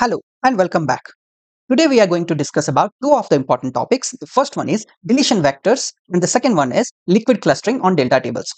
Hello and welcome back. Today we are going to discuss about two of the important topics. The first one is deletion vectors and the second one is liquid clustering on delta tables.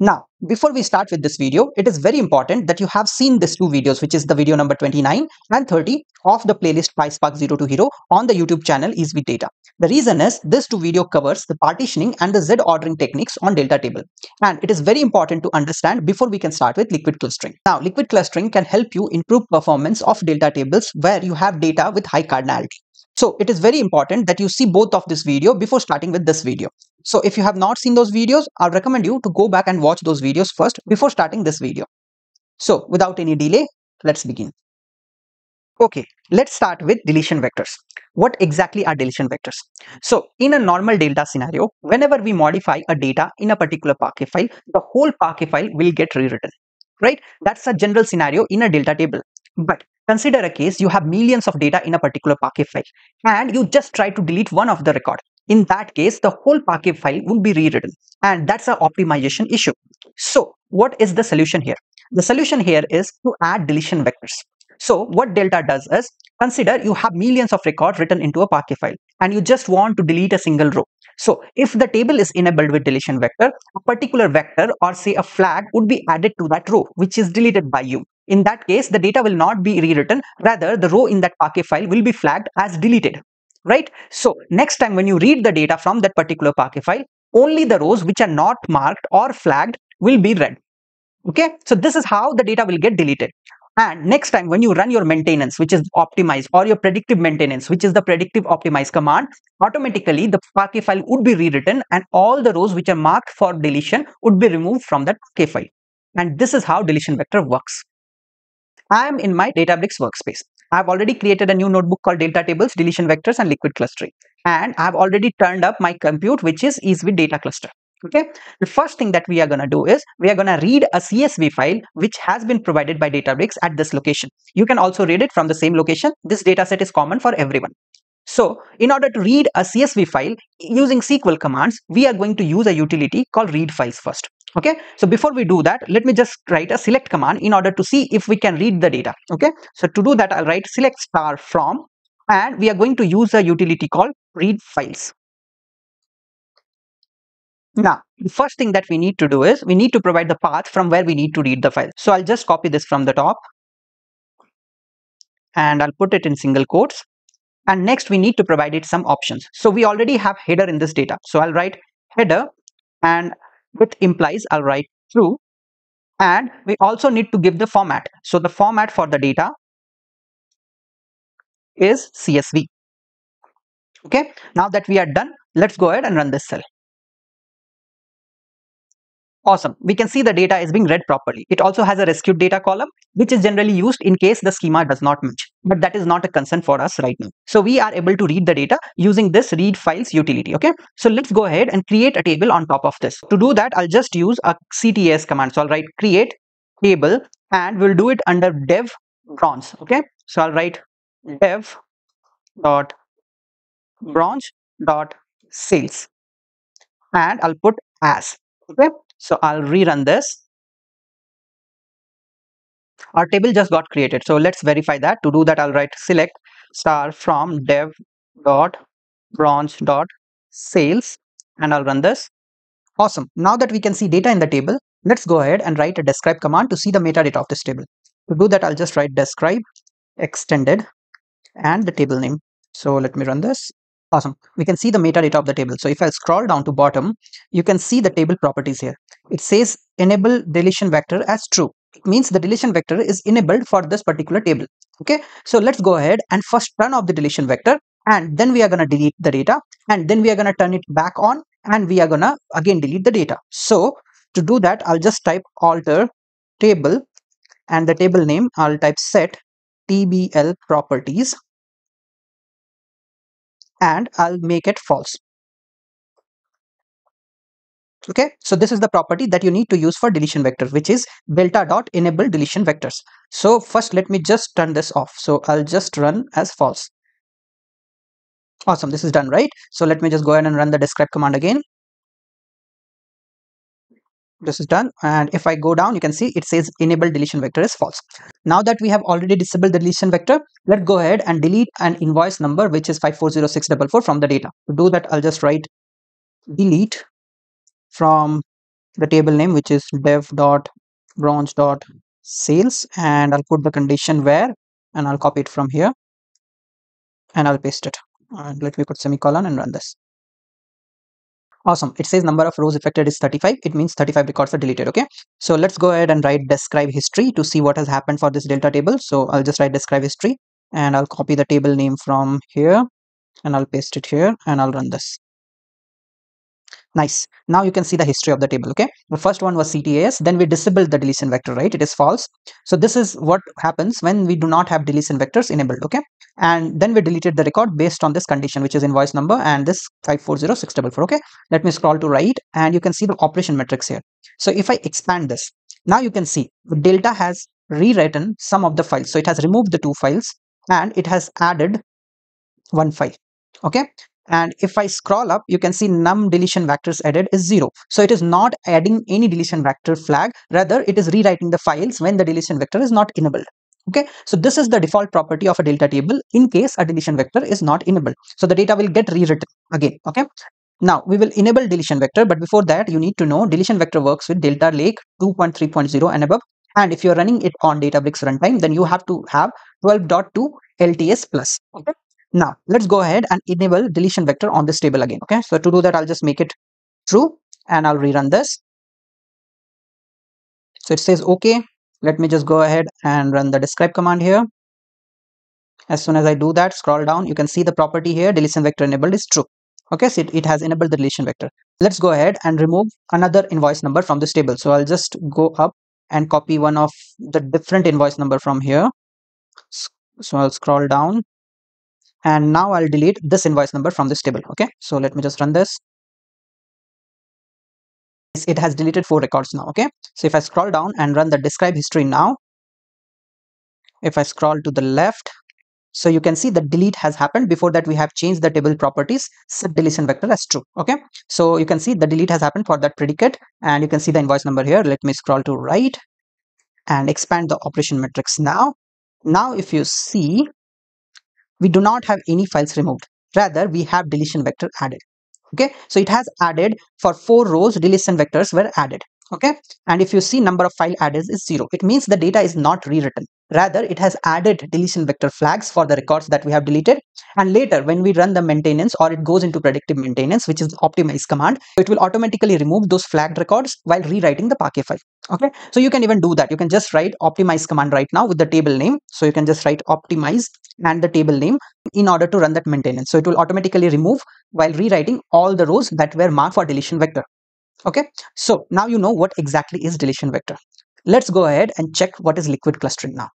Now, before we start with this video, it is very important that you have seen these two videos, which is the video number 29 and 30 of the playlist PySpark 0 to Hero on the YouTube channel Ease with Data. The reason is this two video covers the partitioning and the Z ordering techniques on delta table. And it is very important to understand before we can start with liquid clustering. Now, liquid clustering can help you improve performance of delta tables where you have data with high cardinality. So it is very important that you see both of this video before starting with this video. So if you have not seen those videos, I'll recommend you to go back and watch those videos first before starting this video. So without any delay, let's begin. Okay, let's start with deletion vectors. What exactly are deletion vectors? So in a normal delta scenario, whenever we modify a data in a particular Parquet file, the whole Parquet file will get rewritten, right? That's a general scenario in a delta table. But consider a case you have millions of data in a particular Parquet file and you just try to delete one of the record in that case the whole Parquet file will be rewritten and that's an optimization issue. So what is the solution here? The solution here is to add deletion vectors. So what Delta does is consider you have millions of records written into a Parquet file and you just want to delete a single row. So if the table is enabled with deletion vector, a particular vector or say a flag would be added to that row which is deleted by you. In that case, the data will not be rewritten. Rather, the row in that Parquet file will be flagged as deleted right? So next time when you read the data from that particular Parquet file, only the rows which are not marked or flagged will be read. Okay, so this is how the data will get deleted. And next time when you run your maintenance, which is optimize or your predictive maintenance, which is the predictive optimize command, automatically the Parquet file would be rewritten and all the rows which are marked for deletion would be removed from that Parquet file. And this is how deletion vector works. I am in my Databricks workspace. I've already created a new notebook called Delta Tables, Deletion Vectors and Liquid Clustering. And I've already turned up my compute, which is Ease with Data Cluster. Okay, the first thing that we are going to do is we are going to read a CSV file which has been provided by Databricks at this location. You can also read it from the same location. This dataset is common for everyone. So in order to read a CSV file using SQL commands, we are going to use a utility called read files first okay? So before we do that let me just write a select command in order to see if we can read the data. Okay? So to do that i'll write select star from and we are going to use a utility called read files. Now the first thing that we need to do is we need to provide the path from where we need to read the file. So i'll just copy this from the top and i'll put it in single quotes. And next we need to provide it some options. So we already have header in this data. So i'll write header and with implies I'll write true and we also need to give the format. So the format for the data is CSV. Okay, now that we are done, let's go ahead and run this cell. Awesome. We can see the data is being read properly. It also has a rescued data column, which is generally used in case the schema does not match. But that is not a concern for us right now. So we are able to read the data using this read files utility. Okay. So let's go ahead and create a table on top of this. To do that, I'll just use a CTAS command. So I'll write create table and we'll do it under dev bronze. Okay. So I'll write dev dot bronze dot sales and I'll put as. Okay so I'll rerun this. Our table just got created. So let's verify that. To do that, I'll write select star from dev dot bronze dot sales and I'll run this. Awesome. Now that we can see data in the table, let's go ahead and write a describe command to see the metadata of this table. To do that, I'll just write describe extended and the table name. So let me run this. Awesome. We can see the metadata of the table. So if I scroll down to bottom, you can see the table properties here. It says enable deletion vector as true. It means the deletion vector is enabled for this particular table. Okay. So let's go ahead and first turn off the deletion vector and then we are going to delete the data and then we are going to turn it back on and we are going to again delete the data. So to do that, I'll just type alter table and the table name, I'll type set tbl properties and I'll make it false. Okay, so this is the property that you need to use for deletion vector, which is delta dot enable deletion vectors. So first let me just turn this off. So I'll just run as false. Awesome, this is done, right? So let me just go ahead and run the describe command again. This is done. And if i go down you can see it says enable deletion vector is false. Now that we have already disabled the deletion vector let's go ahead and delete an invoice number which is 540644 from the data. To do that i'll just write delete from the table name which is dev dot bronze dot sales and i'll put the condition where and i'll copy it from here and i'll paste it. And let me put semicolon and run this Awesome. It says number of rows affected is 35. It means 35 records are deleted. Okay. So let's go ahead and write describe history to see what has happened for this delta table. So I'll just write describe history and I'll copy the table name from here and I'll paste it here and I'll run this. Nice. Now you can see the history of the table. Okay. The first one was CTAS. Then we disabled the deletion vector, right? It is false. So this is what happens when we do not have deletion vectors enabled. Okay. And then we deleted the record based on this condition, which is invoice number and this 540644. Okay. Let me scroll to right and you can see the operation metrics here. So if I expand this, now you can see Delta has rewritten some of the files. So it has removed the two files and it has added one file okay and if I scroll up you can see num deletion vectors added is 0 so it is not adding any deletion vector flag. Rather it is rewriting the files when the deletion vector is not enabled. Okay? So this is the default property of a delta table in case a deletion vector is not enabled. So the data will get rewritten again. Okay? Now we will enable deletion vector but before that you need to know deletion vector works with delta lake 2.3.0 and above. And if you're running it on databricks runtime then you have to have 12.2 lts plus. Okay now let's go ahead and enable deletion vector on this table again. Okay, so to do that, I'll just make it true and I'll rerun this. So it says okay. Let me just go ahead and run the describe command here. As soon as I do that, scroll down, you can see the property here, deletion vector enabled is true. Okay, so it, it has enabled the deletion vector. Let's go ahead and remove another invoice number from this table. So I'll just go up and copy one of the different invoice number from here. So I'll scroll down and now I'll delete this invoice number from this table okay? So let me just run this. It has deleted four records now okay? So if I scroll down and run the describe history now if I scroll to the left so you can see the delete has happened. Before that we have changed the table properties. Set deletion vector as true okay? So you can see the delete has happened for that predicate. And you can see the invoice number here. Let me scroll to right and expand the operation metrics now. Now if you see we do not have any files removed. Rather we have deletion vector added. Okay? So it has added for four rows deletion vectors were added okay? And if you see number of file added is zero it means the data is not rewritten. Rather it has added deletion vector flags for the records that we have deleted. And later when we run the maintenance or it goes into predictive maintenance which is the optimize command it will automatically remove those flagged records while rewriting the parquet file. Okay? So you can even do that. You can just write optimize command right now with the table name. So you can just write optimize and the table name in order to run that maintenance. So it will automatically remove while rewriting all the rows that were marked for deletion vector okay so now you know what exactly is deletion vector let's go ahead and check what is liquid clustering now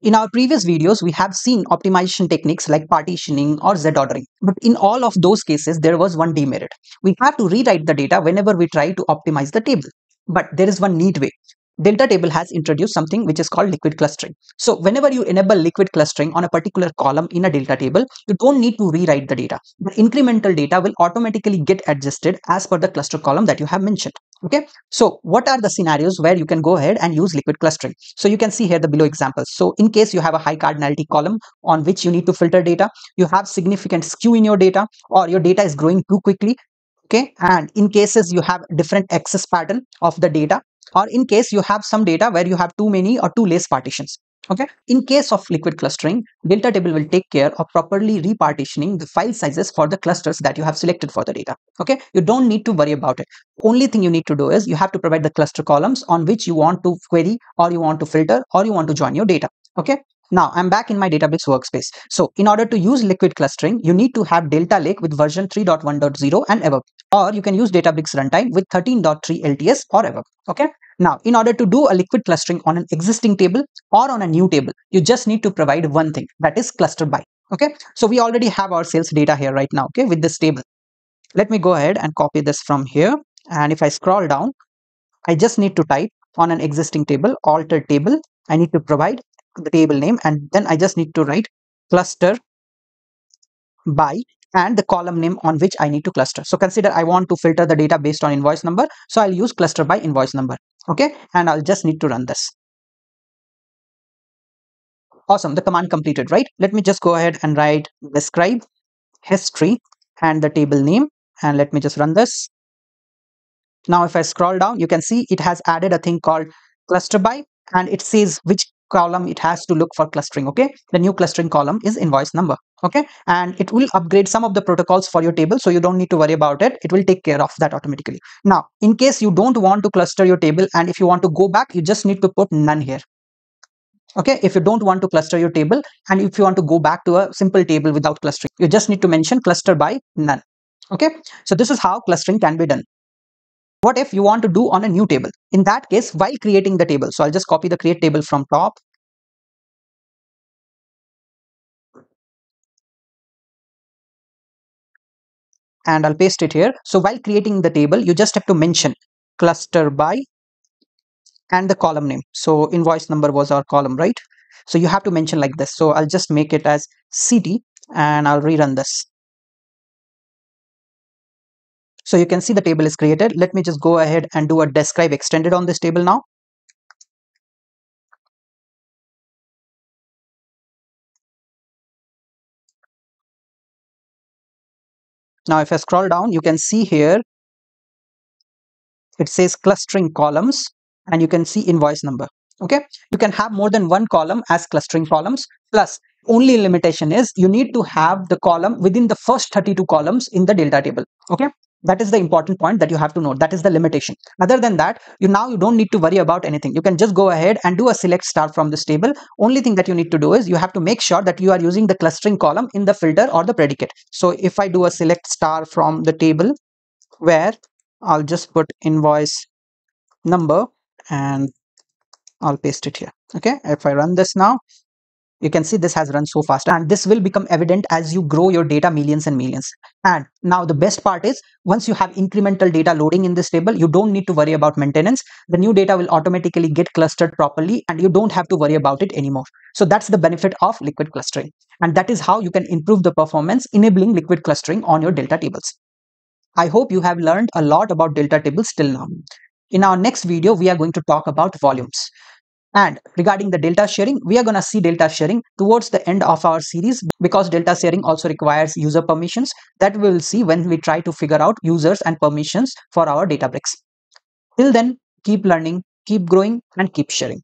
in our previous videos, we have seen optimization techniques like partitioning or Z ordering. But in all of those cases, there was one demerit. We have to rewrite the data whenever we try to optimize the table. But there is one neat way. Delta table has introduced something which is called liquid clustering. So whenever you enable liquid clustering on a particular column in a delta table, you don't need to rewrite the data. The incremental data will automatically get adjusted as per the cluster column that you have mentioned. Okay. So what are the scenarios where you can go ahead and use liquid clustering? So you can see here the below examples. So in case you have a high cardinality column on which you need to filter data, you have significant skew in your data or your data is growing too quickly, okay and in cases you have different access pattern of the data or in case you have some data where you have too many or too less partitions okay? In case of liquid clustering delta table will take care of properly repartitioning the file sizes for the clusters that you have selected for the data okay? You don't need to worry about it. Only thing you need to do is you have to provide the cluster columns on which you want to query or you want to filter or you want to join your data okay now I'm back in my Databricks workspace. So in order to use liquid clustering, you need to have Delta Lake with version 3.1.0 and above. Or you can use Databricks runtime with 13.3 LTS or above. Okay. Now, in order to do a liquid clustering on an existing table or on a new table, you just need to provide one thing that is cluster by. Okay. So we already have our sales data here right now. Okay. With this table. Let me go ahead and copy this from here. And if I scroll down, I just need to type on an existing table, alter table. I need to provide the table name and then I just need to write cluster by and the column name on which I need to cluster. So consider I want to filter the data based on invoice number. So I'll use cluster by invoice number. Okay. And I'll just need to run this. Awesome. The command completed, right? Let me just go ahead and write describe history and the table name. And let me just run this. Now, if I scroll down, you can see it has added a thing called cluster by and it says which column it has to look for clustering okay? The new clustering column is invoice number okay? And it will upgrade some of the protocols for your table so you don't need to worry about it. It will take care of that automatically. Now in case you don't want to cluster your table and if you want to go back you just need to put none here okay? If you don't want to cluster your table and if you want to go back to a simple table without clustering you just need to mention cluster by none okay? So this is how clustering can be done what if you want to do on a new table? In that case, while creating the table, so I'll just copy the create table from top. And I'll paste it here. So while creating the table, you just have to mention cluster by and the column name. So invoice number was our column, right? So you have to mention like this. So I'll just make it as CT and I'll rerun this. So you can see the table is created. Let me just go ahead and do a describe extended on this table now. Now, if I scroll down, you can see here, it says clustering columns and you can see invoice number. Okay. You can have more than one column as clustering columns. Plus, only limitation is you need to have the column within the first 32 columns in the delta table. Okay that is the important point that you have to note. That is the limitation. Other than that you now you don't need to worry about anything. You can just go ahead and do a select star from this table. Only thing that you need to do is you have to make sure that you are using the clustering column in the filter or the predicate. So if i do a select star from the table where i'll just put invoice number and i'll paste it here. Okay? If i run this now you can see this has run so fast and this will become evident as you grow your data millions and millions. And now the best part is once you have incremental data loading in this table you don't need to worry about maintenance. The new data will automatically get clustered properly and you don't have to worry about it anymore. So that's the benefit of liquid clustering. And that is how you can improve the performance enabling liquid clustering on your delta tables. I hope you have learned a lot about delta tables till now. In our next video we are going to talk about volumes and regarding the delta sharing, we are going to see delta sharing towards the end of our series because delta sharing also requires user permissions that we will see when we try to figure out users and permissions for our Databricks. Till then, keep learning, keep growing, and keep sharing.